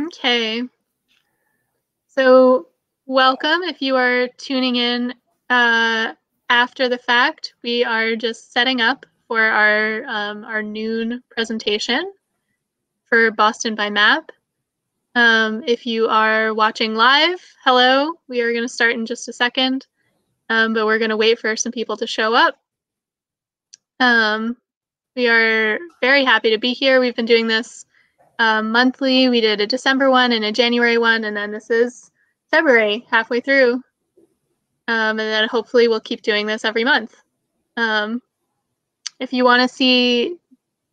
Okay. So, welcome if you are tuning in uh, after the fact. We are just setting up for our um, our noon presentation for Boston by Map. Um, if you are watching live, hello. We are going to start in just a second, um, but we're going to wait for some people to show up. Um, we are very happy to be here. We've been doing this um, monthly. We did a December one and a January one, and then this is February, halfway through. Um, and then hopefully we'll keep doing this every month. Um, if you want to see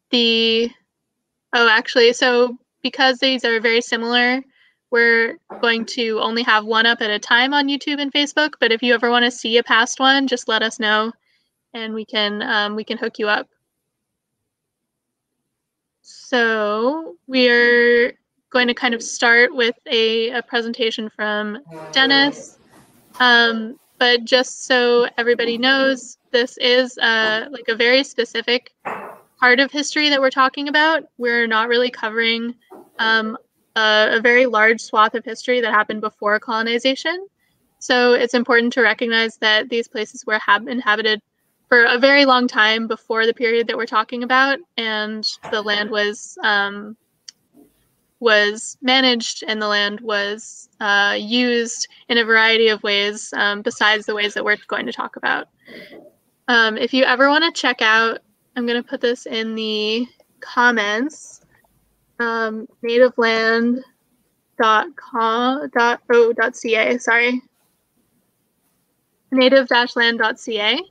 the, oh, actually, so because these are very similar, we're going to only have one up at a time on YouTube and Facebook. But if you ever want to see a past one, just let us know, and we can um, we can hook you up. So we're going to kind of start with a, a presentation from Dennis. Um, but just so everybody knows, this is uh, like a very specific part of history that we're talking about. We're not really covering um, a, a very large swath of history that happened before colonization. So it's important to recognize that these places were hab- inhabited for a very long time before the period that we're talking about, and the land was um, was managed and the land was uh, used in a variety of ways um, besides the ways that we're going to talk about. Um, if you ever want to check out, I'm going to put this in the comments. Um. Sorry, native-land.ca.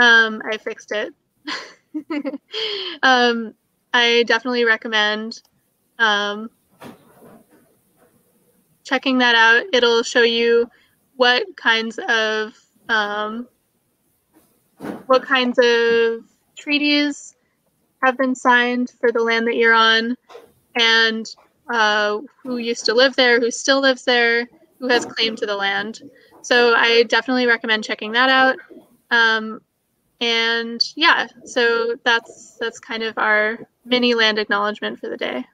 Um, I fixed it. um, I definitely recommend um, checking that out. It'll show you what kinds of um, what kinds of treaties have been signed for the land that you're on, and uh, who used to live there, who still lives there, who has claim to the land. So I definitely recommend checking that out. Um, and yeah, so that's that's kind of our mini land acknowledgement for the day.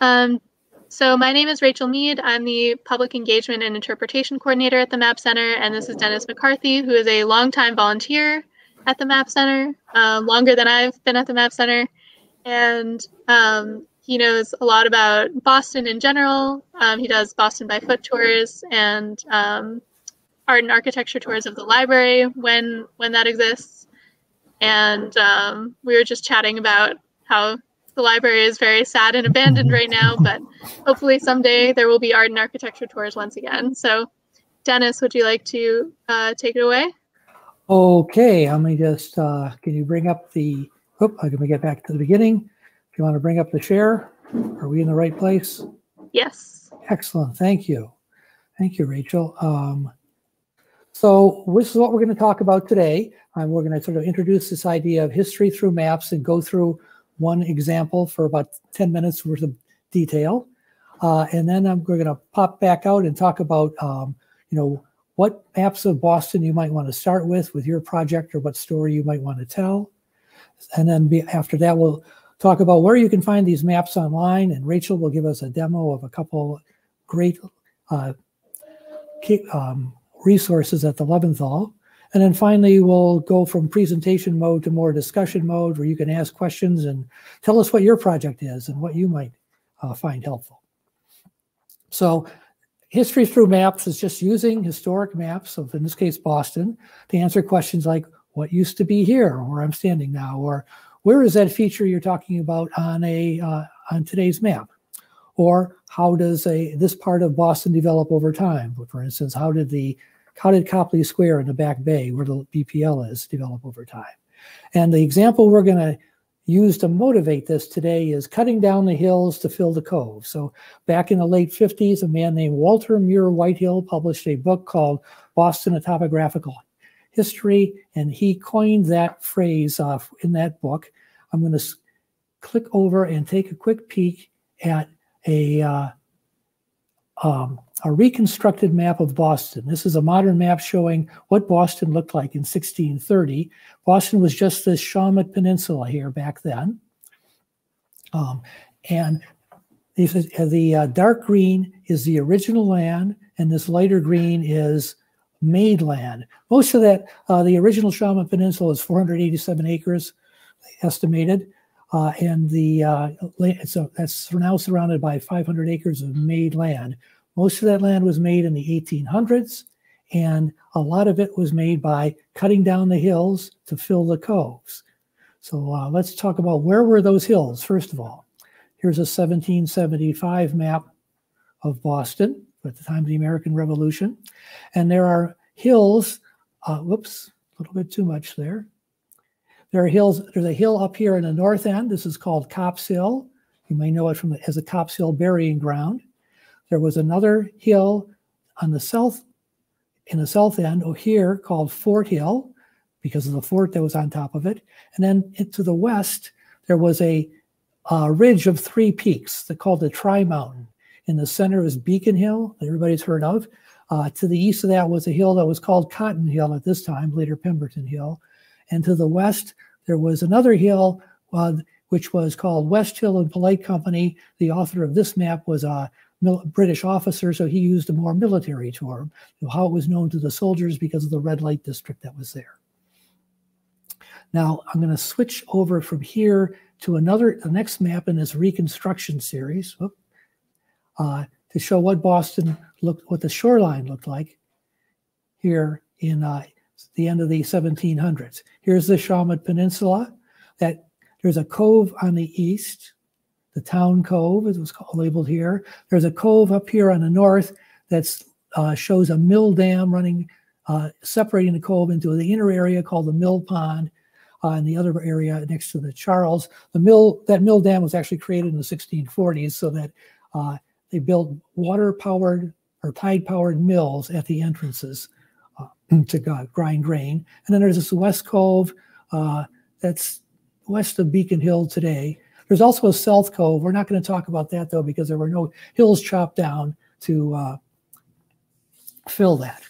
Um, so my name is Rachel Mead. I'm the Public Engagement and Interpretation Coordinator at the MAP Center, and this is Dennis McCarthy, who is a longtime volunteer at the MAP Center, uh, longer than I've been at the MAP Center. And um, he knows a lot about Boston in general. Um, he does Boston by foot tours and um, art and architecture tours of the library when when that exists. And um, we were just chatting about how the library is very sad and abandoned right now, but hopefully someday there will be art and architecture tours once again. So, Dennis, would you like to uh, take it away? Okay, let me just, uh, can you bring up the, oop, I'm going get back to the beginning. If you want to bring up the share, are we in the right place? Yes. Excellent, thank you. Thank you, Rachel. Um, so this is what we're going to talk about today. Um, we're going to sort of introduce this idea of history through maps and go through one example for about 10 minutes worth of detail. Uh, and then I'm, we're going to pop back out and talk about, um, you know, what maps of Boston you might want to start with with your project or what story you might want to tell. And then be, after that, we'll talk about where you can find these maps online. And Rachel will give us a demo of a couple great uh, um, resources at the Leventhal. And then finally, we'll go from presentation mode to more discussion mode where you can ask questions and tell us what your project is and what you might uh, find helpful. So history through maps is just using historic maps of, in this case, Boston, to answer questions like what used to be here, where I'm standing now, or where is that feature you're talking about on a uh, on today's map? Or how does a this part of Boston develop over time? For instance, how did the how did Copley Square in the Back Bay, where the BPL is, develop over time? And the example we're going to use to motivate this today is cutting down the hills to fill the cove. So back in the late 50s, a man named Walter Muir Whitehill published a book called Boston, a Topographical History, and he coined that phrase uh, in that book. I'm going to click over and take a quick peek at a uh, um, a reconstructed map of Boston. This is a modern map showing what Boston looked like in 1630. Boston was just this Shawmut Peninsula here back then. Um, and the uh, dark green is the original land, and this lighter green is made land. Most of that, uh, the original Shawmut Peninsula is 487 acres estimated, uh, and the uh, so that's now surrounded by 500 acres of made land. Most of that land was made in the 1800s, and a lot of it was made by cutting down the hills to fill the coves. So uh, let's talk about where were those hills, first of all. Here's a 1775 map of Boston at the time of the American Revolution. And there are hills, uh, whoops, a little bit too much there. There are hills, there's a hill up here in the north end. This is called Copp's Hill. You may know it from the, as a Copp's Hill burying ground. There was another hill on the south, in the south end, or here called Fort Hill, because of the fort that was on top of it. And then to the west, there was a, a ridge of three peaks that called the Tri Mountain. In the center is Beacon Hill, that everybody's heard of. Uh, to the east of that was a hill that was called Cotton Hill at this time, later Pemberton Hill. And to the west, there was another hill uh, which was called West Hill and Polite Company. The author of this map was a British officer, so he used a more military term, how it was known to the soldiers because of the red light district that was there. Now I'm going to switch over from here to another, the next map in this reconstruction series uh, to show what Boston looked, what the shoreline looked like here in uh, the end of the 1700s. Here's the Shawmut Peninsula. That there's a cove on the east, the town cove, as it was called, labeled here. There's a cove up here on the north that uh, shows a mill dam running, uh, separating the cove into the inner area called the mill pond, uh, in the other area next to the Charles. The mill, that mill dam was actually created in the 1640s so that uh, they built water-powered or tide-powered mills at the entrances to grind grain. And then there's this West Cove uh, that's west of Beacon Hill today. There's also a South Cove. We're not going to talk about that though because there were no hills chopped down to uh, fill that.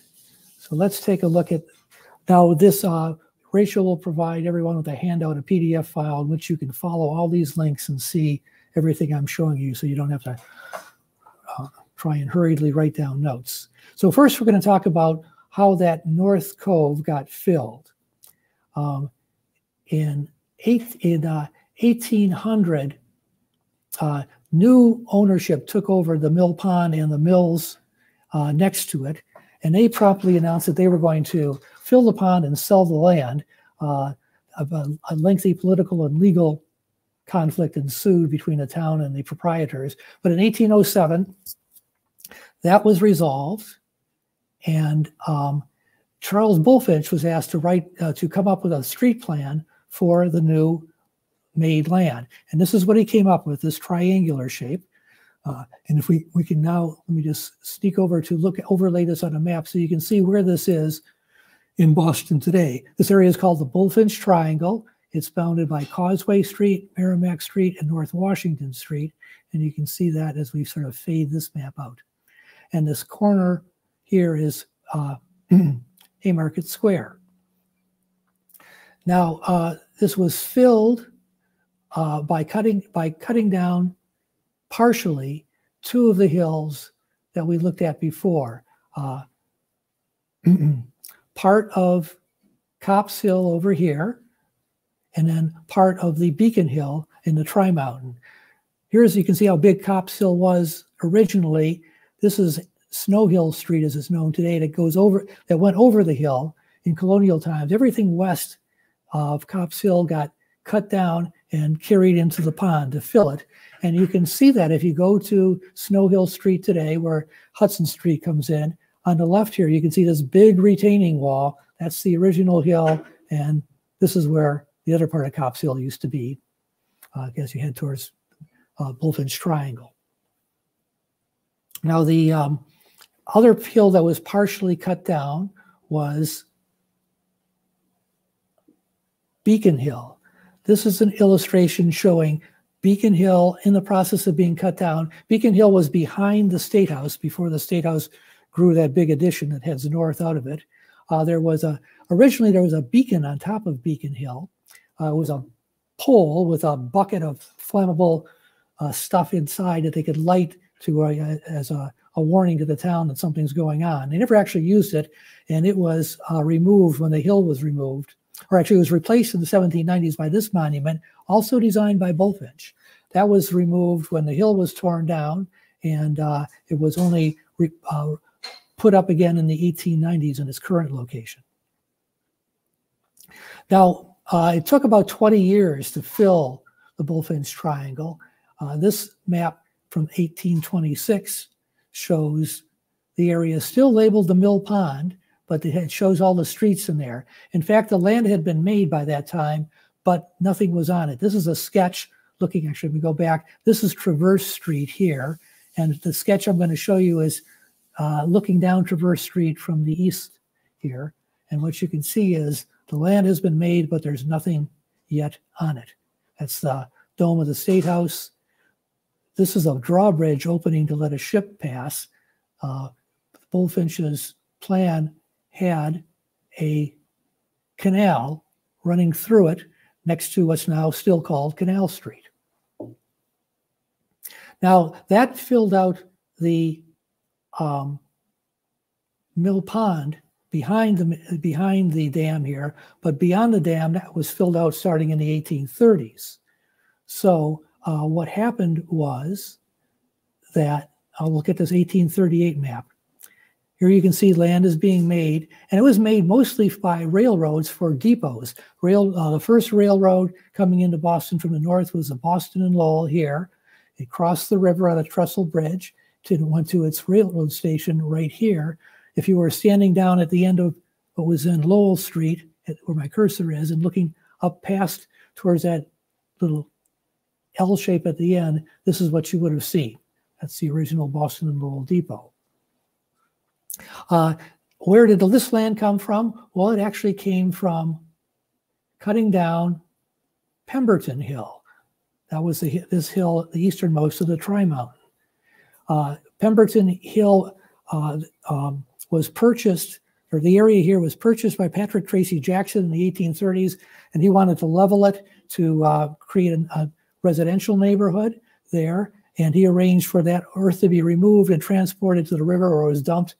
So let's take a look at now this uh, Rachel will provide everyone with a handout, a PDF file in which you can follow all these links and see everything I'm showing you so you don't have to uh, try and hurriedly write down notes. So first we're going to talk about how that North Cove got filled. Um, in, eight, in uh, 1800, uh, new ownership took over the mill pond and the mills uh, next to it, and they promptly announced that they were going to fill the pond and sell the land. Uh, a, a, lengthy political and legal conflict ensued between the town and the proprietors. But in 1807, that was resolved, and um, Charles Bulfinch was asked to write uh, to come up with a street plan for the new made land. And this is what he came up with: this triangular shape. Uh, and if we we can now let me just sneak over to look overlay this on a map so you can see where this is in Boston today. This area is called the Bulfinch Triangle. It's bounded by Causeway Street, Merrimac Street, and North Washington Street. And you can see that as we sort of fade this map out. And this corner here is uh, Haymarket Square. Now, uh, this was filled uh, by cutting by cutting down partially two of the hills that we looked at before. Uh, part of Copp's Hill over here, and then part of the Beacon Hill in the Tri Mountain. Here's you can see how big Copp's Hill was originally. This is Snow Hill Street, as it's known today, that goes over that went over the hill in colonial times. Everything west of Copp's Hill got cut down and carried into the pond to fill it. And you can see that if you go to Snow Hill Street today, where Hudson Street comes in, on the left here, you can see this big retaining wall. That's the original hill, and this is where the other part of Copp's Hill used to be uh, as you head towards uh, Bulfinch Triangle. Now, the um, other hill that was partially cut down was Beacon Hill. This is an illustration showing Beacon Hill in the process of being cut down. Beacon Hill was behind the State House before the State House grew that big addition that heads north out of it. Uh, there was a originally there was a beacon on top of Beacon Hill. Uh, it was a pole with a bucket of flammable uh, stuff inside that they could light to uh, as a, a, warning to the town that something's going on. They never actually used it, and it was uh, removed when the hill was removed, or actually it was replaced in the 1790s by this monument, also designed by Bulfinch. That was removed when the hill was torn down, and uh, it was only re- uh, put up again in the 1890s in its current location. Now, uh, it took about 20 years to fill the Bulfinch Triangle. Uh, this map from 1826 shows the area still labeled the Mill Pond, but it shows all the streets in there. In fact, the land had been made by that time, but nothing was on it. This is a sketch looking, actually, we go back. This is Traverse Street here. And the sketch I'm going to show you is uh, looking down Traverse Street from the east here. And what you can see is the land has been made, but there's nothing yet on it. That's the dome of the State House. This is a drawbridge opening to let a ship pass. Uh, Bulfinch's plan had a canal running through it next to what's now still called Canal Street. Now, that filled out the um, Mill Pond behind the behind the dam here, but beyond the dam that was filled out starting in the 1830s. So uh, what happened was that I'll look at this 1838 map. Here you can see land is being made, and it was made mostly by railroads for depots. Rail, uh, the first railroad coming into Boston from the north was the Boston and Lowell here. It crossed the river on a trestle bridge to went to its railroad station right here. If you were standing down at the end of what was in Lowell Street, where my cursor is, and looking up past towards that little L shape at the end, this is what you would have seen. That's the original Boston and Lowell Depot. Uh, where did this land come from? Well, it actually came from cutting down Pemberton Hill. That was the, this hill, the easternmost of the Tri Mountain. Uh, Pemberton Hill uh, um, was purchased, or the area here was purchased by Patrick Tracy Jackson in the 1830s, and he wanted to level it to uh, create a, a residential neighborhood there. And he arranged for that earth to be removed and transported to the river or was dumped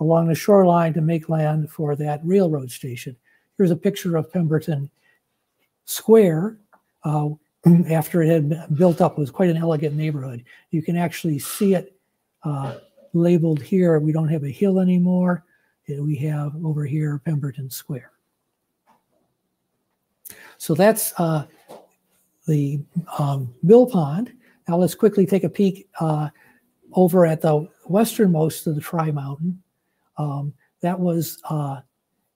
along the shoreline to make land for that railroad station. Here's a picture of Pemberton Square uh, after it had built up. It was quite an elegant neighborhood. You can actually see it uh, labeled here. We don't have a hill anymore. We have over here Pemberton Square. So that's uh, the um, Mill Pond. Now let's quickly take a peek uh, over at the westernmost of the Tri Mountain. Um, that was uh,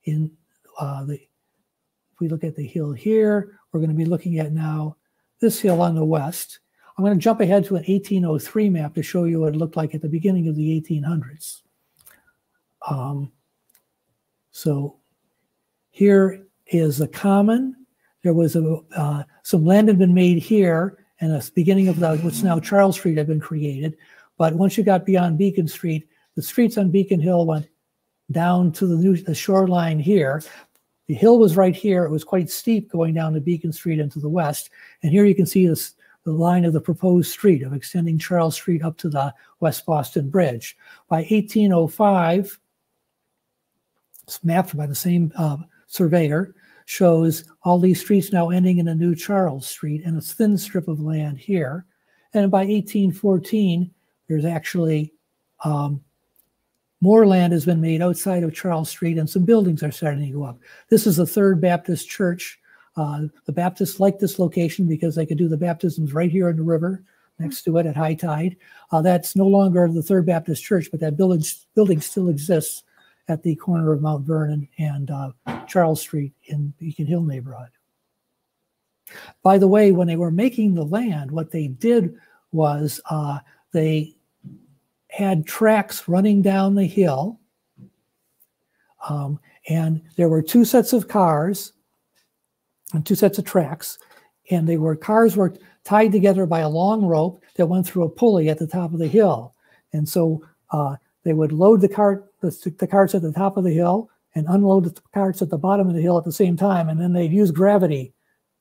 in uh, the, if we look at the hill here, we're going to be looking at now this hill on the west. I'm going to jump ahead to an 1803 map to show you what it looked like at the beginning of the 1800s. Um, so here is a common. There was a, uh, some land had been made here, and the beginning of the, what's now Charles Street had been created. But once you got beyond Beacon Street, the streets on Beacon Hill went down to the new the shoreline here. The hill was right here. It was quite steep going down to Beacon Street into the west. And here you can see this, the line of the proposed street of extending Charles Street up to the West Boston Bridge. By 1805, it's mapped by the same uh, surveyor, shows all these streets now ending in a new Charles Street and a thin strip of land here. And by 1814, there's actually um, more land has been made outside of Charles Street, and some buildings are starting to go up. This is the Third Baptist Church. Uh, the Baptists liked this location because they could do the baptisms right here in the river next to it at high tide. Uh, that's no longer the Third Baptist Church, but that building, building still exists at the corner of Mount Vernon and uh, Charles Street in Beacon Hill neighborhood. By the way, when they were making the land, what they did was uh, they had tracks running down the hill. Um, and there were two sets of cars and two sets of tracks. And they were cars were tied together by a long rope that went through a pulley at the top of the hill. And so uh, they would load the cart, the, the carts at the top of the hill and unload the carts at the bottom of the hill at the same time. And then they'd use gravity.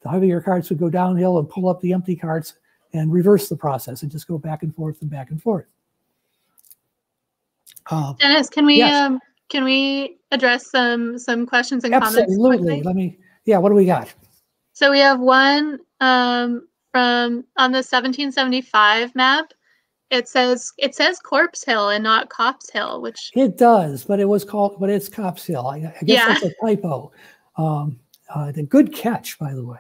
The heavier carts would go downhill and pull up the empty carts and reverse the process and just go back and forth and back and forth. Uh, Dennis, can we yes. um, can we address some some questions and Absolutely. comments? Absolutely. Let me. Yeah. What do we got? So we have one um, from on the 1775 map. It says it says Corpse Hill and not Copp's Hill, which it does, but it was called, but it's Copp's Hill. I, I guess yeah. that's a typo. Um, uh, the good catch, by the way.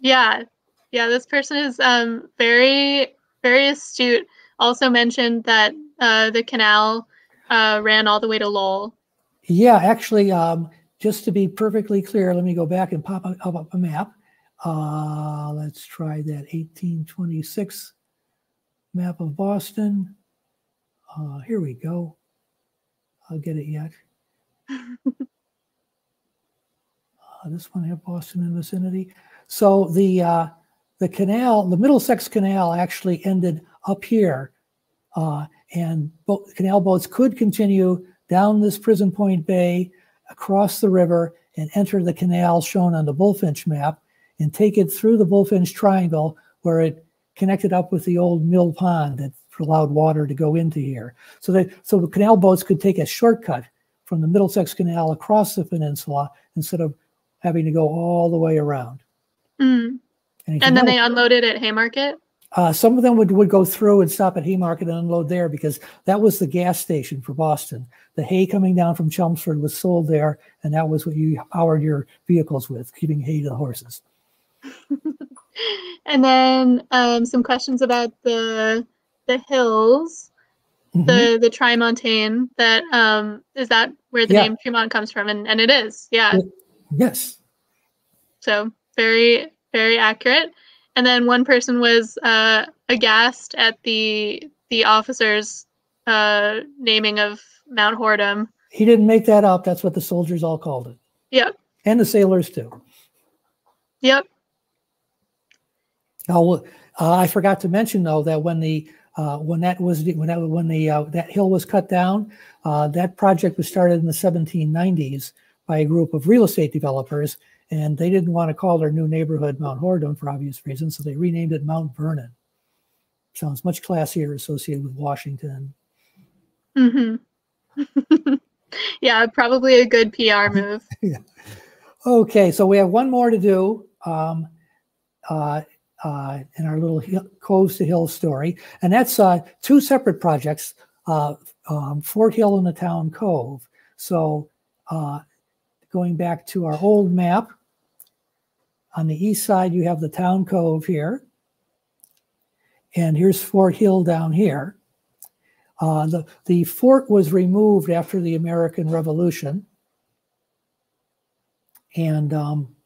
Yeah, yeah. This person is um, very, very astute. Also mentioned that uh, the canal uh, ran all the way to Lowell. Yeah, actually, um, just to be perfectly clear, let me go back and pop up, up a map. Uh, let's try that 1826 map of Boston. Uh, here we go. I'll get it yet. uh, this one have Boston in vicinity. So the uh, the canal, the Middlesex Canal, actually ended up here, uh, and canal boats could continue down this Prison Point Bay, across the river, and enter the canal shown on the Bulfinch map, and take it through the Bulfinch Triangle, where it connected up with the old mill pond that allowed water to go into here. So that so the canal boats could take a shortcut from the Middlesex Canal across the peninsula instead of having to go all the way around. Mm. And, and then know, they unloaded at Haymarket. Uh, some of them would, would go through and stop at Haymarket and unload there because that was the gas station for Boston. The hay coming down from Chelmsford was sold there, and that was what you powered your vehicles with, keeping hay to the horses. and then um, some questions about the the hills, mm-hmm. the the Trimontaine. That um, is that where the yeah. name Tremont comes from, and and it is, yeah. Yes. So very very accurate. And then one person was uh, aghast at the the officers' uh, naming of Mount Whoredom. He didn't make that up. That's what the soldiers all called it. Yep. And the sailors too. Yep. Now, uh, I forgot to mention though that when the uh, when that was when that when the uh, that hill was cut down, uh, that project was started in the 1790s by a group of real estate developers, and they didn't want to call their new neighborhood Mount Whoredom for obvious reasons, so they renamed it Mount Vernon. Sounds much classier associated with Washington. Mm-hmm. yeah, probably a good PR move. yeah. Okay, so we have one more to do. Um, uh, uh, in our little hill, Coves to Hill story. And that's uh, two separate projects, uh, um, Fort Hill and the Town Cove. So uh, going back to our old map, on the east side, you have the Town Cove here. And here's Fort Hill down here. Uh, the, the fort was removed after the American Revolution. And um,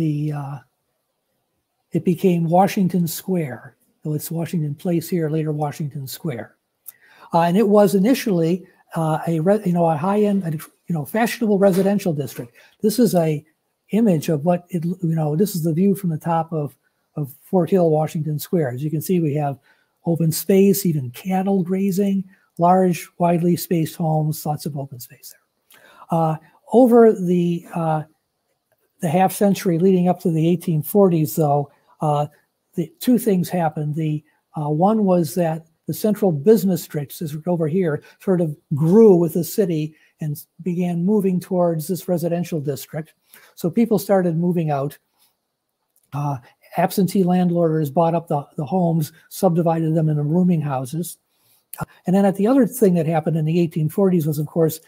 the uh, it became Washington Square. So it's Washington Place here, later Washington Square, uh, and it was initially uh, a you know a high end you know fashionable residential district. This is a image of what it you know this is the view from the top of of Fort Hill, Washington Square. As you can see, we have open space, even cattle grazing, large, widely spaced homes, lots of open space there. Uh, over the uh, the half century leading up to the 1840s, though, uh, the two things happened. The uh, one was that the central business districts over here sort of grew with the city and began moving towards this residential district. So people started moving out. Uh, absentee landlords bought up the, the homes, subdivided them into rooming houses. and then at the other thing that happened in the 1840s was, of course,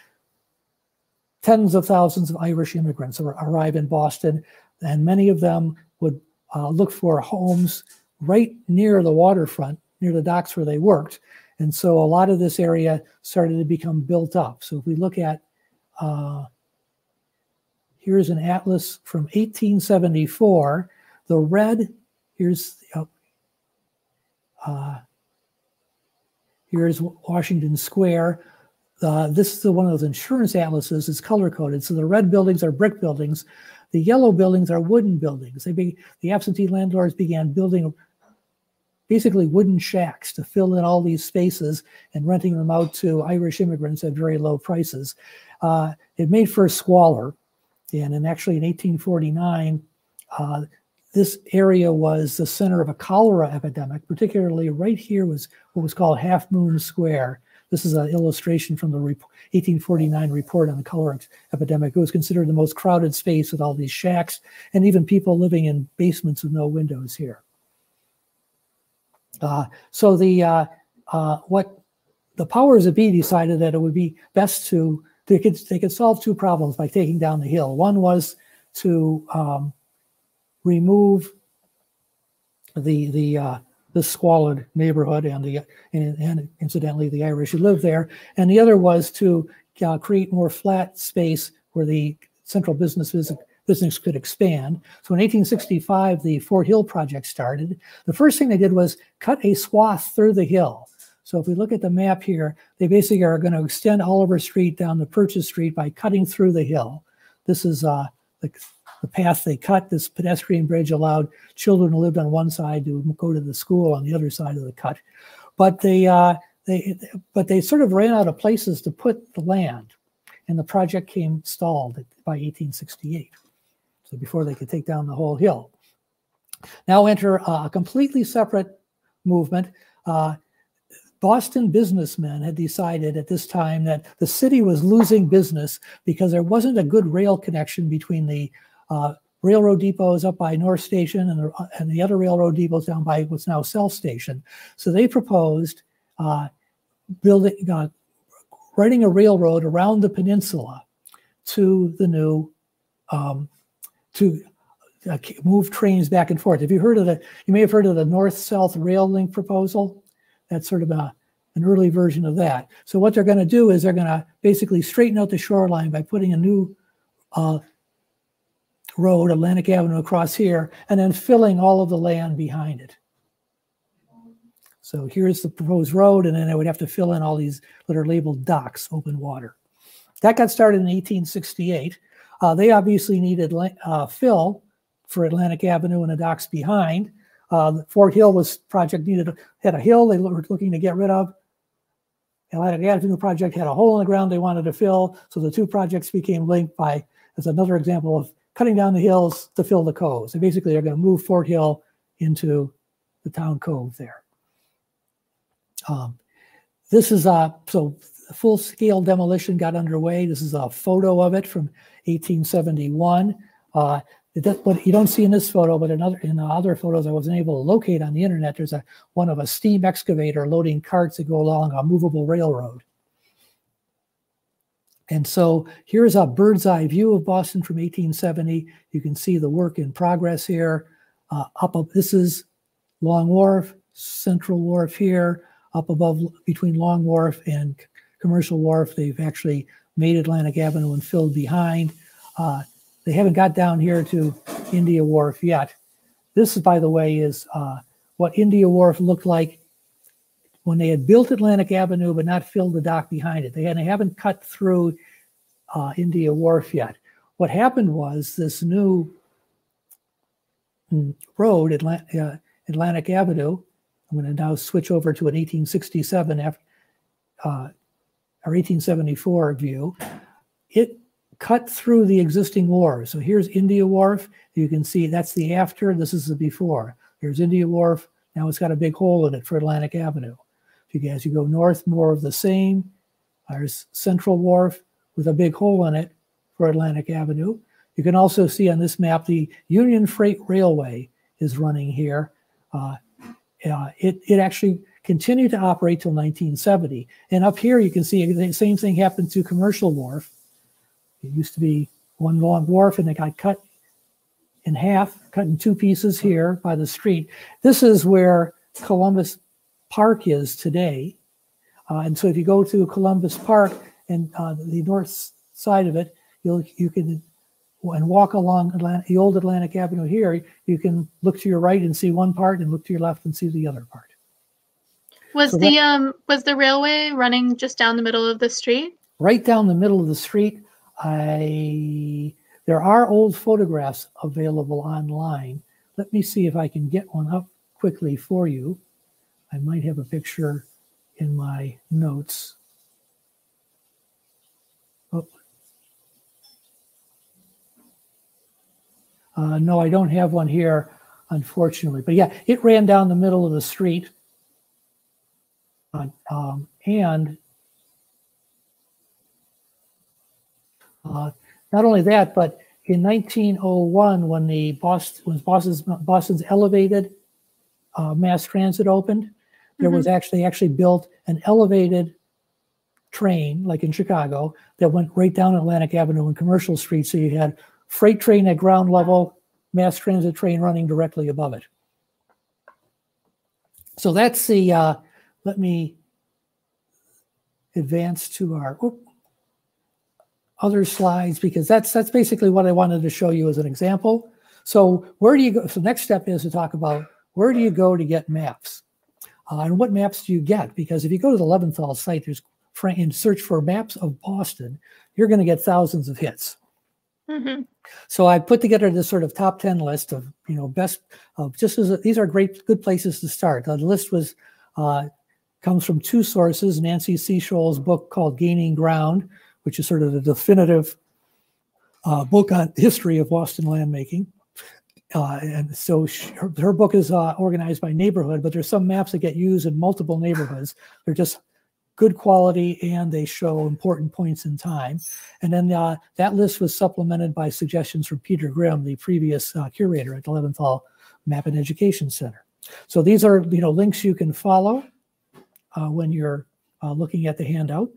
tens of thousands of Irish immigrants arrive in Boston, and many of them would uh, look for homes right near the waterfront, near the docks where they worked. And so a lot of this area started to become built up. So if we look at, uh, here's an atlas from 1874. The red, here's, uh, uh here's Washington Square. Uh, this is one of those insurance atlases. It's color coded. So the red buildings are brick buildings. The yellow buildings are wooden buildings. They be, the absentee landlords began building basically wooden shacks to fill in all these spaces and renting them out to Irish immigrants at very low prices. Uh, it made for a squalor. And, and actually in 1849, uh, this area was the center of a cholera epidemic, particularly right here was what was called Half Moon Square. This is an illustration from the 1849 report on the cholera epidemic. It was considered the most crowded space with all these shacks and even people living in basements with no windows here. Uh, so the uh, uh, what the powers that be decided that it would be best to they could they could solve two problems by taking down the hill. One was to um, remove the the the squalid neighborhood and the and, and, incidentally the Irish who lived there, and the other was to uh, create more flat space where the central business business could expand. So in 1865, the Fort Hill project started. The first thing they did was cut a swath through the hill. So if we look at the map here, they basically are going to extend Oliver Street down to Purchase Street by cutting through the hill. This is uh, the the path they cut, this pedestrian bridge allowed children who lived on one side to go to the school on the other side of the cut. But they, uh, they, but they sort of ran out of places to put the land, and the project came stalled by 1868. So before they could take down the whole hill. Now enter a completely separate movement. Uh, Boston businessmen had decided at this time that the city was losing business because there wasn't a good rail connection between the uh, railroad depots up by North Station and the, and the other railroad depots down by what's now South Station. So they proposed uh, building, uh, writing a railroad around the peninsula to the new, um, to uh, move trains back and forth. Have you heard of the, you may have heard of the North-South Rail Link proposal? That's sort of a, an early version of that. So what they're going to do is they're going to basically straighten out the shoreline by putting a new uh, road, Atlantic Avenue across here, and then filling all of the land behind it. So here's the proposed road, and then I would have to fill in all these that are labeled docks, open water. That got started in 1868. Uh, they obviously needed uh, fill for Atlantic Avenue and the docks behind. Uh, Fort Hill was project needed had a hill they were looking to get rid of. Atlantic Avenue project had a hole in the ground they wanted to fill, so the two projects became linked by as another example of cutting down the hills to fill the coves. They basically they're going to move Fort Hill into the town cove there. Um, this is a so full scale demolition got underway. This is a photo of it from 1871. Uh, what you don't see in this photo, but in other in other photos I wasn't able to locate on the internet, there's a one of a steam excavator loading carts that go along a movable railroad. And so here's a bird's eye view of Boston from 1870. You can see the work in progress here. Uh, up, up, this is Long Wharf, Central Wharf here, up above between Long Wharf and Commercial Wharf. They've actually made Atlantic Avenue and filled behind. Uh, they haven't got down here to India Wharf yet. This, by the way, is uh, what India Wharf looked like when they had built Atlantic Avenue but not filled the dock behind it. They, had, they haven't cut through uh, India Wharf yet. What happened was this new mm, road, Atlantic, uh, Atlantic Avenue, I'm going to now switch over to an 1867 after, uh, or 1874 view. It cut through the existing wharf. So here's India Wharf. You can see that's the after, this is the before. Here's India Wharf. Now it's got a big hole in it for Atlantic Avenue. As you go north, more of the same. There's Central Wharf with a big hole in it for Atlantic Avenue. You can also see on this map the Union Freight Railway is running here. Uh, uh, it, it actually continued to operate till 1970. And up here you can see the same thing happened to Commercial Wharf. It used to be one long wharf and it got cut in half, cut in two pieces here by the street. This is where Columbus Park is today. Uh, and so if you go to Columbus Park and uh, the north side of it, you'll you can and walk along Atlantic, the old Atlantic Avenue here. You can look to your right and see one part, and look to your left and see the other part. Was so the that, um was the railway running just down the middle of the street? Right down the middle of the street. I there are old photographs available online. Let me see if I can get one up quickly for you. I might have a picture in my notes. Oh. Uh, no, I don't have one here, unfortunately. But yeah, it ran down the middle of the street. Uh, um, and uh, not only that, but in 1901, when the Boston, when Boston's, Boston's elevated uh, mass transit opened, there mm -hmm. was mm-hmm. actually actually built an elevated train, like in Chicago, that went right down Atlantic Avenue and Commercial Street. So you had freight train at ground level, mass transit train running directly above it. So that's the, uh, let me advance to our whoop, other slides because that's that's basically what I wanted to show you as an example. So where do you go? So next step is to talk about where do you go to get maps? Uh, and what maps do you get? Because if you go to the Leventhal site, there's and search for maps of Boston, you're going to get thousands of hits. Mm-hmm. So I put together this sort of top 10 list of, you know, best of just as a, these are great, good places to start. The list was, uh, comes from two sources, Nancy Seasholes's book called Gaining Ground, which is sort of the definitive uh, book on history of Boston landmaking. Uh, and so she, her, her, book is uh, organized by neighborhood, but there's some maps that get used in multiple neighborhoods. They're just good quality and they show important points in time. And then uh, that list was supplemented by suggestions from Peter Grimm, the previous uh, curator at the Leventhal Map and Education Center. So these are you know links you can follow uh, when you're uh, looking at the handout.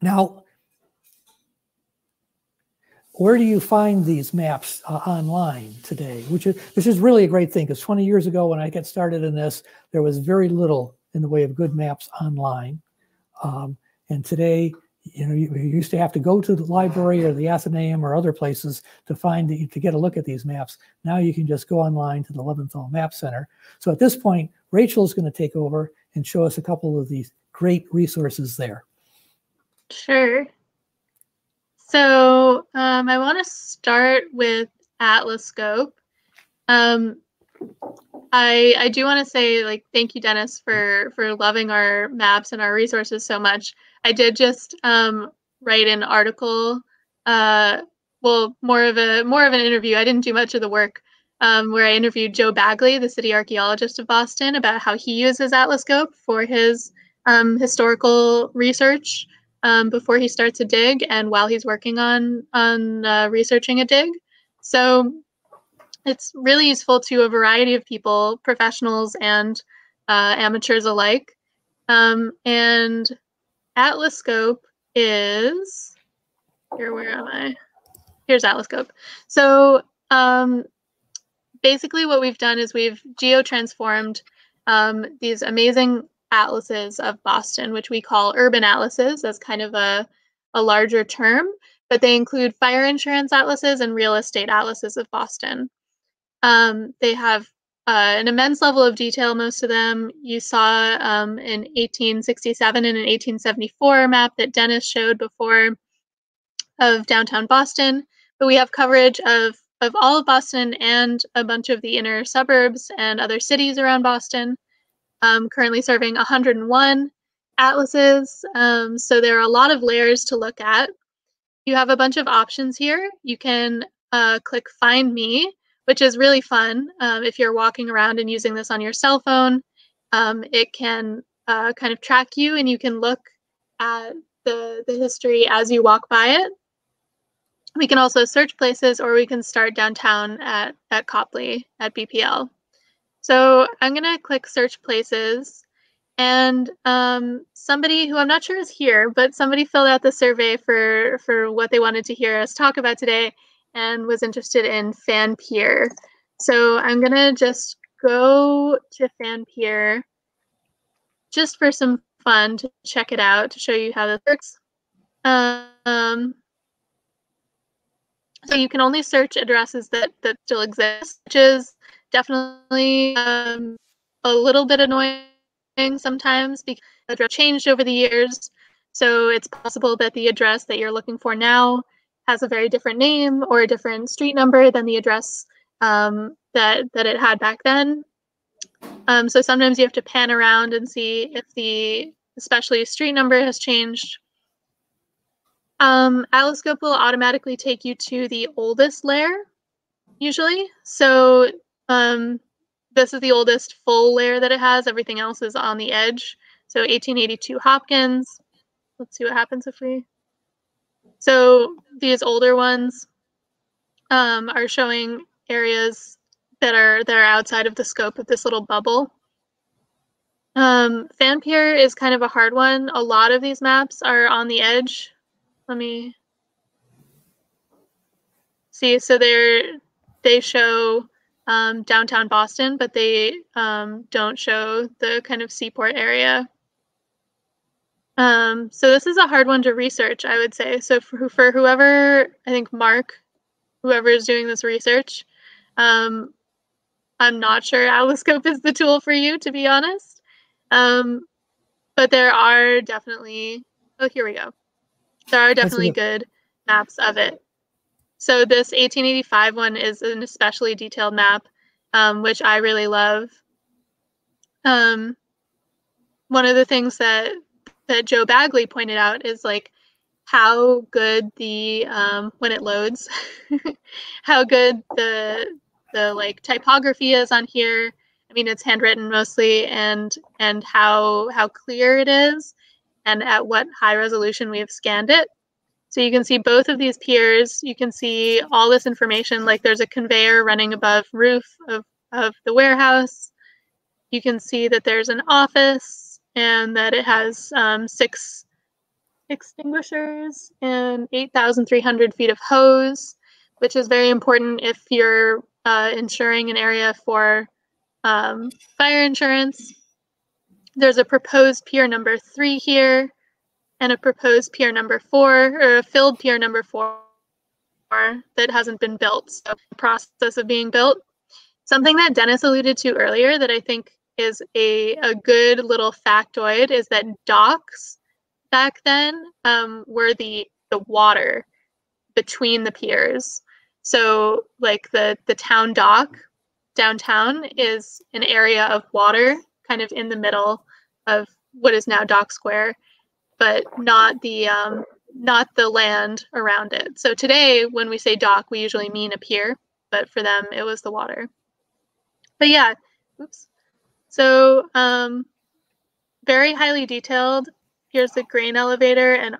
Now, where do you find these maps uh, online today? Which is which is really a great thing because 20 years ago when I got started in this, there was very little in the way of good maps online. Um, and today, you know, you, you, used to have to go to the library or the Athenaeum or other places to find the, to get a look at these maps. Now you can just go online to the Leventhal Map Center. So at this point, Rachel is going to take over and show us a couple of these great resources there. Sure. So um, I want to start with Atlascope. Um, I I do want to say like thank you Dennis for for loving our maps and our resources so much. I did just um, write an article uh, well more of a more of an interview. I didn't do much of the work um, where I interviewed Joe Bagley, the city archaeologist of Boston, about how he uses Atlascope for his um, historical research um, before he starts a dig and while he's working on on uh, researching a dig. So it's really useful to a variety of people, professionals and uh, amateurs alike. Um, and Atlascope is here. Where am I? Here's Atlascope. So um, basically, what we've done is we've geo-transformed um, these amazing atlases of Boston, which we call urban atlases, as kind of a, a larger term, but they include fire insurance atlases and real estate atlases of Boston. Um, they have uh, an immense level of detail, most of them. You saw um, in 1867 and an 1874 map that Dennis showed before of downtown Boston. But we have coverage of, of all of Boston and a bunch of the inner suburbs and other cities around Boston. Um, currently serving 101 atlases. Um, so there are a lot of layers to look at. You have a bunch of options here. You can uh, click Find Me, which is really fun. Um, if you're walking around and using this on your cell phone, um, it can uh, kind of track you and you can look at the, the history as you walk by it. We can also search places or we can start downtown at, at Copley at BPL. So I'm going to click search places and um, somebody who I'm not sure is here, but somebody filled out the survey for, for what they wanted to hear us talk about today and was interested in Fan Pier. So I'm gonna just go to Fan Pier just for some fun to check it out to show you how this works. Um, so you can only search addresses that that still exist, which is definitely um, a little bit annoying sometimes because the address changed over the years. So it's possible that the address that you're looking for now has a very different name or a different street number than the address um, that that it had back then. Um, so sometimes you have to pan around and see if the especially street number has changed. Um, Atlascope will automatically take you to the oldest layer. usually. So um, this is the oldest full layer that it has. Everything else is on the edge. So 1882 Hopkins. Let's see what happens if we. So these older ones um, are showing areas that are that are outside of the scope of this little bubble. Um, Fan Pier is kind of a hard one. A lot of these maps are on the edge. Let me see. So they're they show um, downtown Boston, but they um, don't show the kind of seaport area. Um, so this is a hard one to research, I would say. So for, for whoever, I think Mark, whoever is doing this research, um, I'm not sure Atlascope is the tool for you, to be honest. Um, but there are definitely, oh, here we go. There are definitely good maps of it. So this 1885 one is an especially detailed map, um, which I really love. Um, one of the things that that Joe Bagley pointed out is like how good the um, when it loads, how good the the like typography is on here. I mean, it's handwritten mostly, and and how how clear it is, and at what high resolution we have scanned it. So you can see both of these piers. You can see all this information, like there's a conveyor running above roof of, of the warehouse. You can see that there's an office and that it has um, six extinguishers and 8,300 feet of hose, which is very important if you're uh, insuring an area for um, fire insurance. There's a proposed pier number three here and a proposed pier number four or a filled pier number four that hasn't been built. So process of being built. Something that Dennis alluded to earlier that I think is a, a good little factoid is that docks back then um, were the the water between the piers. So like the the town dock downtown is an area of water kind of in the middle of what is now Dock Square but not the um, not the land around it. So today, when we say dock, we usually mean a pier, but for them, it was the water. But yeah, oops. So um, very highly detailed. Here's the grain elevator and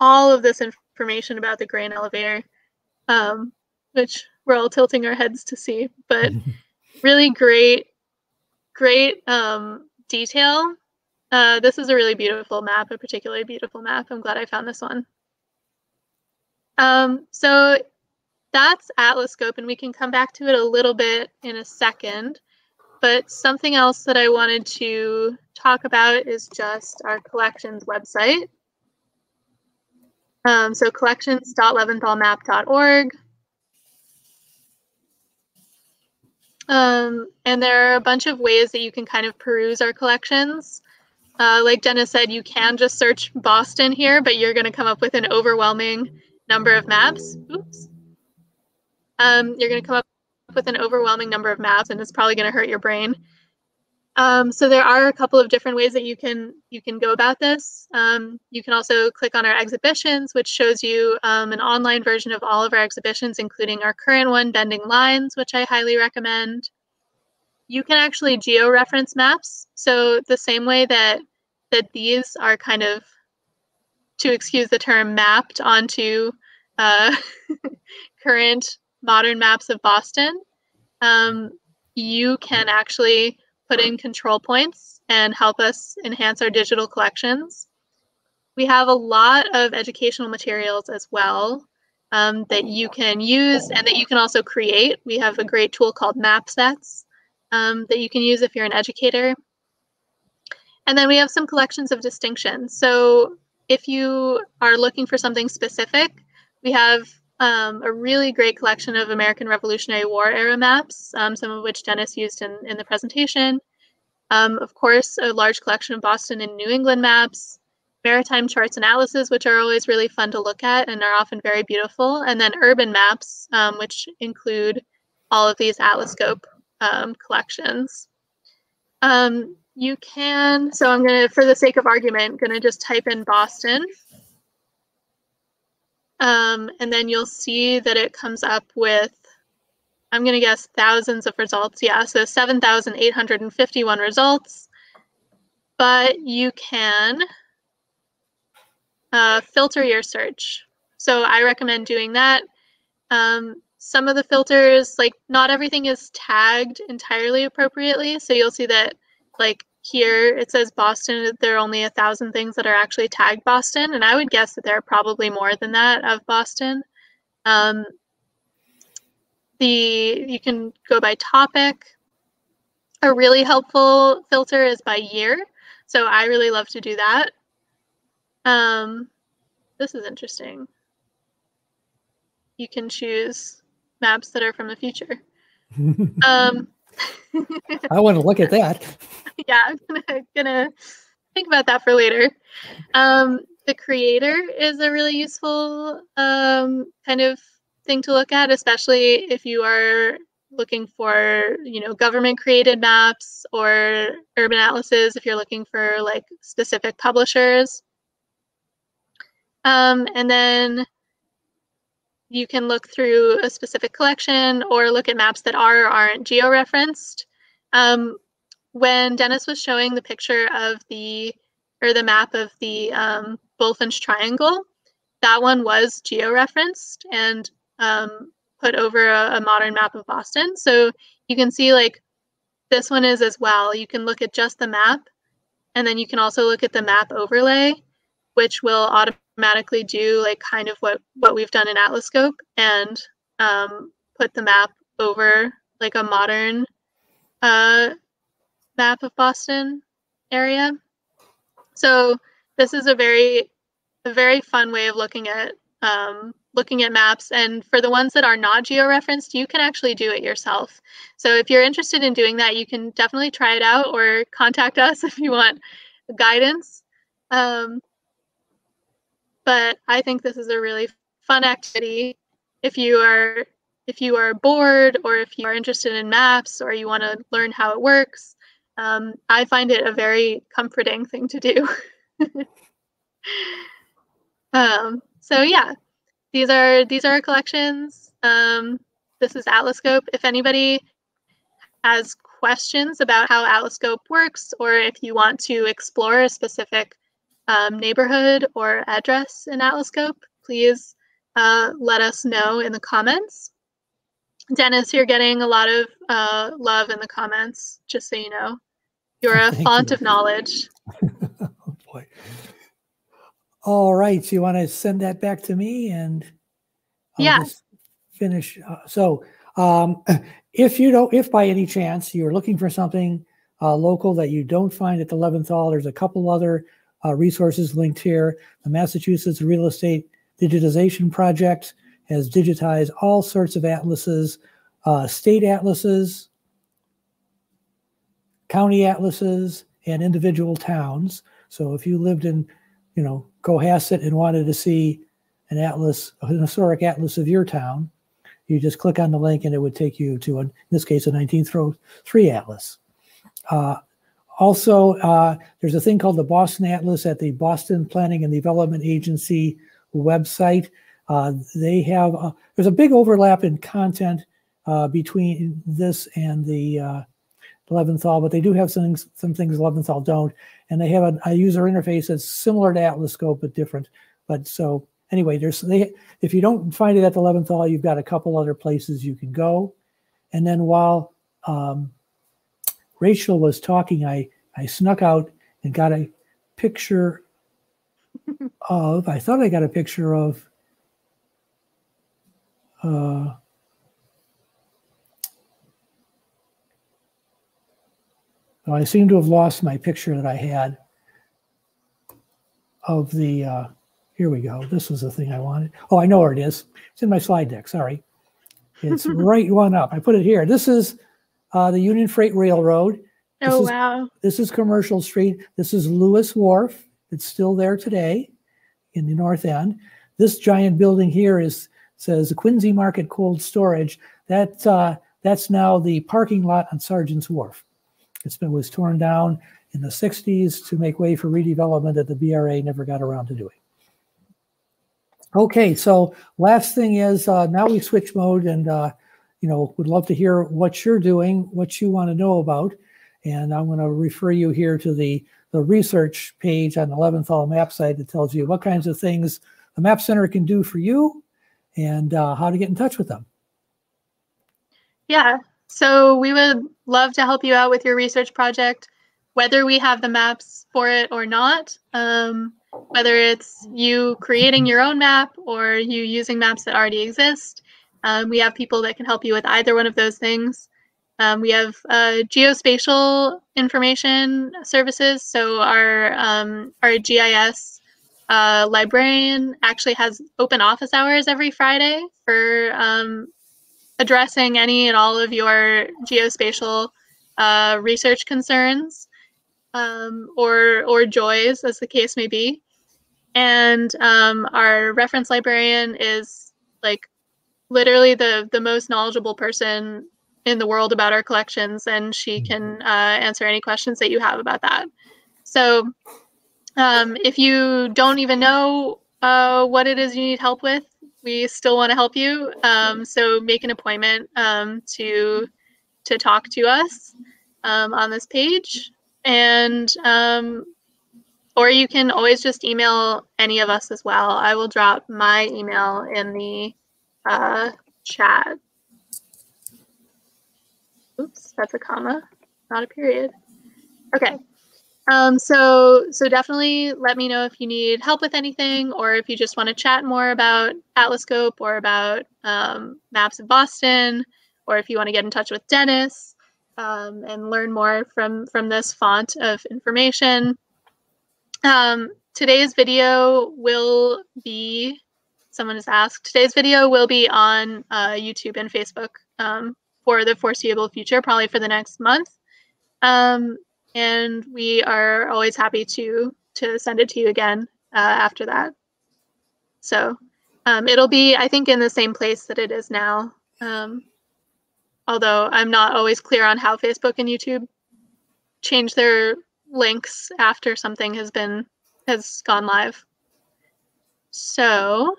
all of this information about the grain elevator, um, which we're all tilting our heads to see, but really great, great um, detail uh, this is a really beautiful map, a particularly beautiful map. I'm glad I found this one. Um, so that's Atlascope, and we can come back to it a little bit in a second. But something else that I wanted to talk about is just our collections website. Um, so collections.leventhalmap.org. Um, and there are a bunch of ways that you can kind of peruse our collections. Uh, like Dennis said, you can just search Boston here, but you're going to come up with an overwhelming number of maps. Oops. Um, you're going to come up with an overwhelming number of maps, and it's probably going to hurt your brain. Um, so there are a couple of different ways that you can you can go about this. Um, you can also click on our exhibitions, which shows you um, an online version of all of our exhibitions, including our current one, Bending Lines, which I highly recommend you can actually geo-reference maps. So the same way that that these are kind of, to excuse the term, mapped onto uh, current modern maps of Boston, um, you can actually put in control points and help us enhance our digital collections. We have a lot of educational materials as well um, that you can use and that you can also create. We have a great tool called MapSets um, that you can use if you're an educator. And then we have some collections of distinctions. So if you are looking for something specific, we have um, a really great collection of American Revolutionary War era maps, um, some of which Dennis used in, in the presentation. Um, of course, a large collection of Boston and New England maps, maritime charts and atlases, which are always really fun to look at and are often very beautiful, and then urban maps, um, which include all of these Atlascope um, collections. Um, you can, so I'm going to, for the sake of argument, going to just type in Boston. Um, and then you'll see that it comes up with I'm going to guess thousands of results. Yeah, so 7,851 results. But you can uh, filter your search. So I recommend doing that. Um, some of the filters, like not everything is tagged entirely appropriately. So you'll see that like here it says Boston, there are only a thousand things that are actually tagged Boston. And I would guess that there are probably more than that of Boston. Um, the you can go by topic. A really helpful filter is by year. So I really love to do that. Um, this is interesting. You can choose maps that are from the future. um, I want to look at that. Yeah, I'm gonna, gonna think about that for later. Um, the creator is a really useful um, kind of thing to look at, especially if you are looking for, you know, government created maps or urban atlases, if you're looking for like specific publishers. Um, and then you can look through a specific collection or look at maps that are or aren't georeferenced. Um, when Dennis was showing the picture of the, or the map of the um, Bulfinch Triangle, that one was georeferenced and um, put over a, a modern map of Boston. So you can see like this one is as well. You can look at just the map and then you can also look at the map overlay, which will automatically do like kind of what, what we've done in Atlascope and um, put the map over like a modern uh, map of Boston area. So this is a very, a very fun way of looking at um, looking at maps. And for the ones that are not georeferenced, you can actually do it yourself. So if you're interested in doing that, you can definitely try it out or contact us if you want guidance. Um, but I think this is a really fun activity. If you are if you are bored or if you are interested in maps or you want to learn how it works, um, I find it a very comforting thing to do. um, so yeah, these are these are collections. Um, this is Atlascope. If anybody has questions about how Atlascope works, or if you want to explore a specific um, neighborhood or address in Atlascope, please uh, let us know in the comments. Dennis, you're getting a lot of uh, love in the comments, just so you know. You're a font you. of knowledge. oh boy. All right. So you want to send that back to me and I'll yeah. finish. Uh, so um, if you don't, if by any chance you're looking for something uh, local that you don't find at the Leventhal, there's a couple other uh, resources linked here. The Massachusetts Real Estate Digitization Project has digitized all sorts of atlases, uh, state atlases, county atlases, and individual towns. So if you lived in, you know, Cohasset and wanted to see an atlas, an historic atlas of your town, you just click on the link and it would take you to, in this case, a 19th row 3 atlas. Uh, also, uh, there's a thing called the Boston Atlas at the Boston Planning and Development Agency website. Uh, they have, uh, there's a big overlap in content uh, between this and the uh, Leventhal, but they do have some, some things Leventhal don't. And they have a, a, user interface that's similar to Atlascope, but different. But so anyway, there's they if you don't find it at the Leventhal, you've got a couple other places you can go. And then while um, Rachel was talking, I I snuck out and got a picture of. I thought I got a picture of. Uh, Well, I seem to have lost my picture that I had of the, uh, here we go. This was the thing I wanted. Oh, I know where it is. It's in my slide deck. Sorry. It's right one up. I put it here. This is uh, the Union Freight Railroad. This oh, is, wow. This is Commercial Street. This is Lewis Wharf. It's still there today in the North End. This giant building here is says Quincy Market Cold Storage. That, uh, that's now the parking lot on Sargent's Wharf. It's been was torn down in the 60s to make way for redevelopment that the BRA never got around to doing. Okay, so last thing is uh, now we switch mode and uh, you know, would love to hear what you're doing, what you want to know about. And I'm going to refer you here to the, the research page on the Leventhal map site that tells you what kinds of things the Map Center can do for you and uh, how to get in touch with them. Yeah, so we would love to help you out with your research project, whether we have the maps for it or not. Um, whether it's you creating your own map or you using maps that already exist. Um, we have people that can help you with either one of those things. Um, we have uh, geospatial information services. So our um, our GIS uh, librarian actually has open office hours every Friday for um, addressing any and all of your geospatial uh, research concerns um, or or joys, as the case may be. And um, our reference librarian is like literally the the most knowledgeable person in the world about our collections, and she can mm-hmm. uh, answer any questions that you have about that. So, um, if you don't even know uh, what it is you need help with, we still want to help you. Um, so make an appointment um, to to talk to us um, on this page, and um, or you can always just email any of us as well. I will drop my email in the uh, chat. Oops, that's a comma, not a period. Okay. Um, so so definitely let me know if you need help with anything or if you just want to chat more about Atlascope or about um, maps of Boston or if you want to get in touch with Dennis um, and learn more from from this font of information. Um, today's video will be, someone has asked, today's video will be on uh, YouTube and Facebook um, for the foreseeable future, probably for the next month. Um, and we are always happy to to send it to you again uh, after that. So um, it'll be, I think, in the same place that it is now. Um, although I'm not always clear on how Facebook and YouTube change their links after something has been has gone live. So,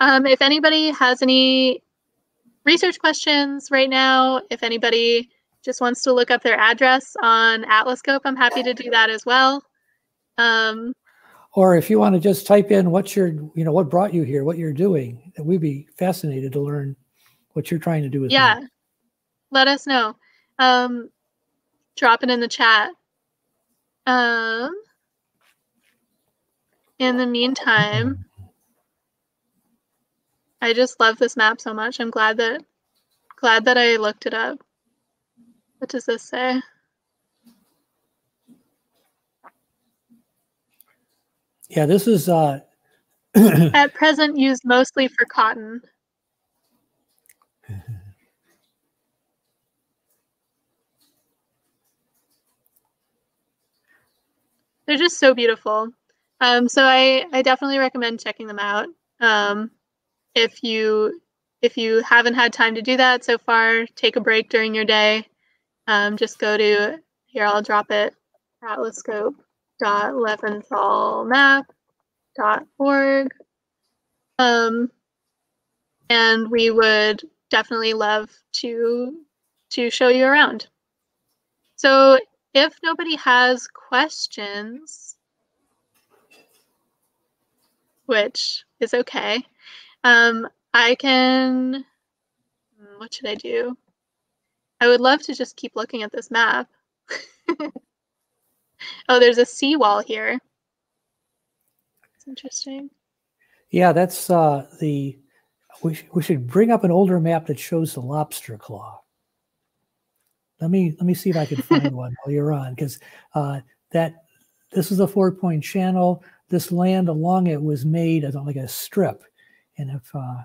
um, if anybody has any research questions right now, if anybody just wants to look up their address on Atlascope, I'm happy to do that as well. Um, or if you want to just type in what you're, you know, what brought you here, what you're doing, we'd be fascinated to learn what you're trying to do with yeah, let us know. Um, drop it in the chat. Um, in the meantime, I just love this map so much. I'm glad that glad that I looked it up. What does this say? Yeah, this is uh at present used mostly for cotton. They're just so beautiful. Um, so I, I definitely recommend checking them out. Um, if you if you haven't had time to do that so far, take a break during your day. Um, just go to here. I'll drop it. Atlascope.leventhalmap.org. Um, and we would definitely love to to show you around. So if nobody has questions, which is okay, um, I can. Hmm, what should I do? I would love to just keep looking at this map. oh, there's a seawall here. It's interesting. Yeah, that's uh, the. We, sh we should bring up an older map that shows the lobster claw. Let me let me see if I can find one while you're on, because uh, that this is a Fort Point Channel. This land along it was made as like a strip, and if uh, mm.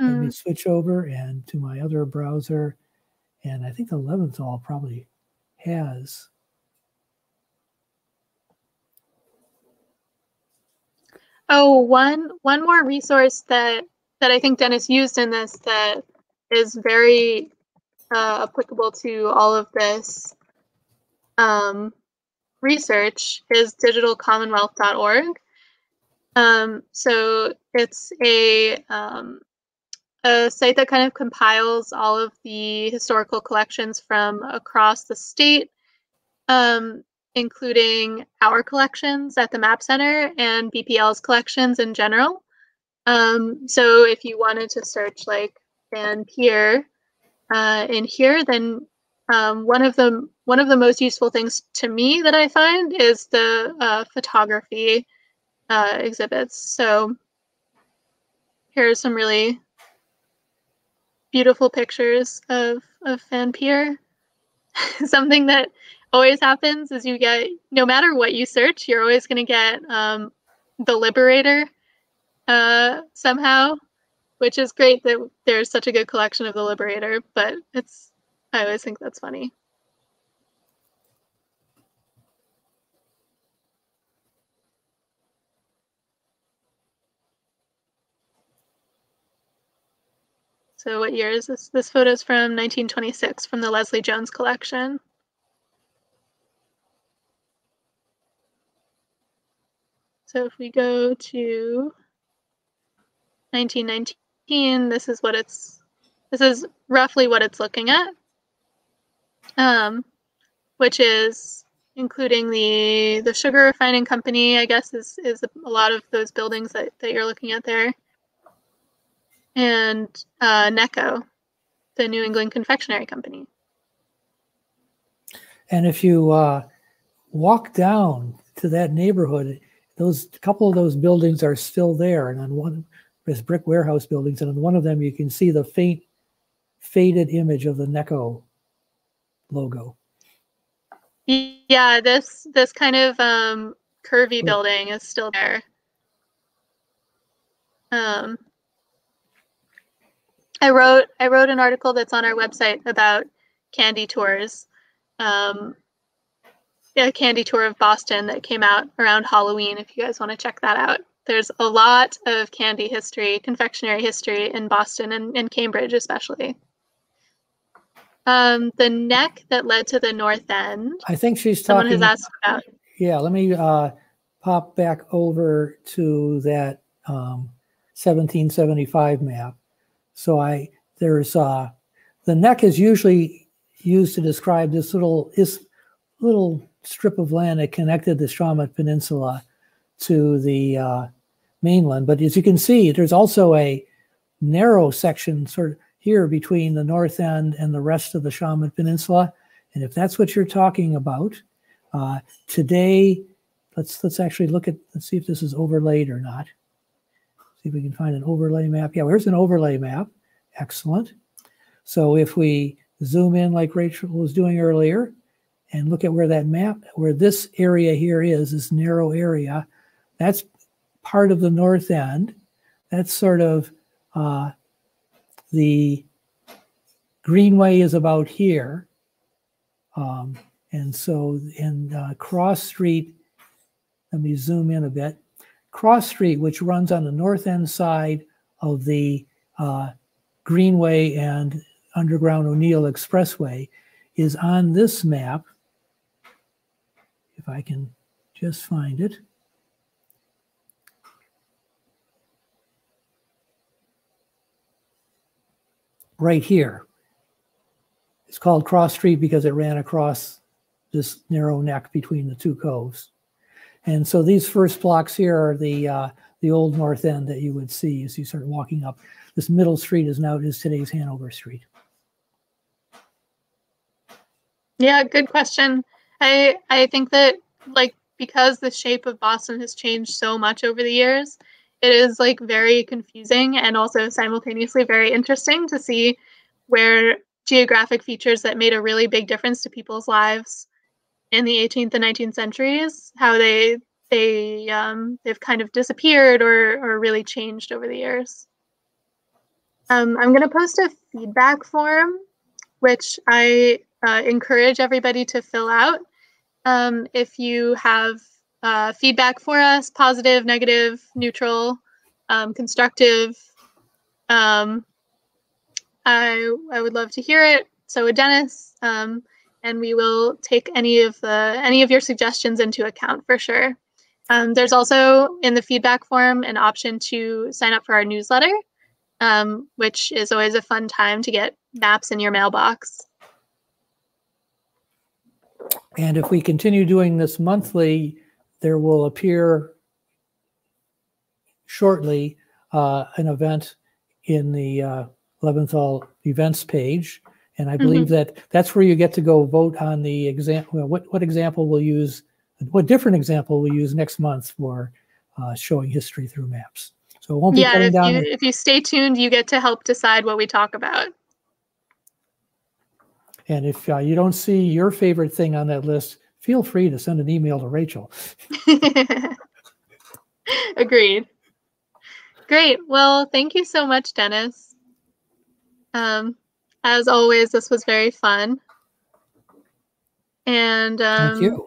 let me mm. switch over and to my other browser, and I think the Leventhal probably has. Oh, one one more resource that that I think Dennis used in this that is very uh, applicable to all of this um, research is digitalcommonwealth.org. Um, so it's a, um, a site that kind of compiles all of the historical collections from across the state, um, including our collections at the Map Center and BPL's collections in general. Um, so if you wanted to search like Fan Pier uh, in here, then um, one of the one of the most useful things to me that I find is the uh, photography uh, exhibits. So here's some really beautiful pictures of of Fan Pier. Something that always happens is you get no matter what you search, you're always going to get um, the Liberator uh, somehow, which is great that there's such a good collection of the Liberator. But it's I always think that's funny. So what year is this? This photo is from 1926 from the Leslie Jones collection. So if we go to 1919, this is what it's, this is roughly what it's looking at, um, which is including the the sugar refining company, I guess is, is a lot of those buildings that, that you're looking at there and uh, Necco, the New England Confectionery Company. And if you uh, walk down to that neighborhood, those couple of those buildings are still there, and on one there's brick warehouse buildings, and on one of them you can see the faint, faded image of the Necco logo. Yeah, this this kind of um, curvy building is still there. Um, I wrote I wrote an article that's on our website about candy tours. Um, a candy tour of Boston that came out around Halloween. If you guys want to check that out, there's a lot of candy history, confectionery history in Boston and, and Cambridge, especially. Um, the neck that led to the north end. I think she's talking. Someone has asked about. Yeah, let me uh, pop back over to that um, 1775 map. So I there's uh, the neck is usually used to describe this little this little strip of land that connected the Shawmut Peninsula to the uh, mainland. But as you can see, there's also a narrow section sort of here between the north end and the rest of the Shawmut Peninsula. And if that's what you're talking about, uh, today, let's let's actually look at let's see if this is overlaid or not. See if we can find an overlay map. Yeah, here's an overlay map. Excellent. So if we zoom in like Rachel was doing earlier and look at where that map, where this area here is, this narrow area, that's part of the north end. That's sort of uh, the greenway is about here. Um, and so in uh, Cross Street, let me zoom in a bit. Cross Street, which runs on the north end side of the uh, Greenway and Underground O'Neill Expressway, is on this map. If I can just find it. Right here. It's called Cross Street because it ran across this narrow neck between the two coves. And so these first blocks here are the uh, the old north end that you would see as you start walking up. This middle street is now is today's Hanover Street. Yeah, good question. I I think that like because the shape of Boston has changed so much over the years, it is like very confusing and also simultaneously very interesting to see where geographic features that made a really big difference to people's lives in the 18th and 19th centuries, how they they um, they've kind of disappeared or or really changed over the years. Um, I'm going to post a feedback form, which I uh, encourage everybody to fill out. Um, if you have uh, feedback for us, positive, negative, neutral, um, constructive, um, I I would love to hear it. So Dennis, um, and we will take any of the any of your suggestions into account for sure. Um, there's also in the feedback form an option to sign up for our newsletter. um, which is always a fun time to get maps in your mailbox. And if we continue doing this monthly, there will appear shortly uh, an event in the uh, Leventhal events page. And I believe Mm-hmm. that that's where you get to go vote on the example. Well, what, what example we'll use, what different example we'll use next month for uh, showing history through maps. So it won't be Yeah, if down. you, if you stay tuned, you get to help decide what we talk about. and if uh, you don't see your favorite thing on that list, feel free to send an email to Rachel. Agreed. Great. Well, thank you so much, Dennis. Um, as always, this was very fun. And um, Thank you.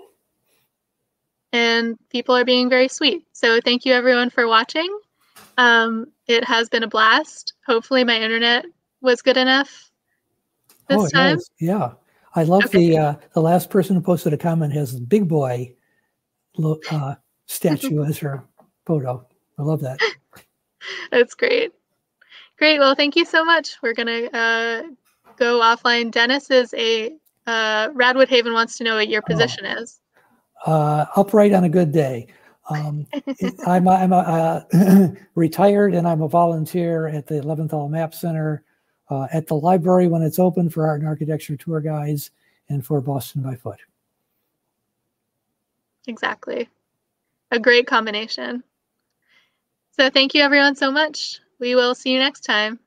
and people are being very sweet. So thank you everyone for watching. Um, it has been a blast. Hopefully my internet was good enough this oh, it time. was. Yeah. I love Okay. the uh, the last person who posted a comment has a big boy uh, statue as her photo. I love that. That's great. Great. Well, thank you so much. We're gonna uh, go offline. Dennis is a uh, Radwood Haven wants to know what your Oh. position is. Uh, upright on a good day. Um, it- I'm, a- I'm a, uh, retired and I'm a volunteer at the Leventhal Map Center, uh, at the library when it's open for art and architecture tour guides, and for Boston by Foot. Exactly. A great combination. So thank you everyone so much. We will see you next time.